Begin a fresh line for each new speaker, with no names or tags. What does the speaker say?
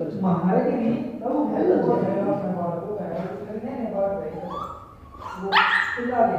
महाराज की नहीं तो हेल्प हो। जाएगा अपने बाल को करने ने बात है वो पिला दे